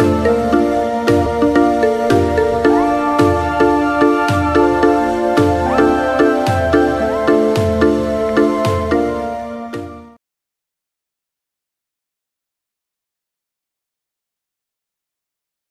Música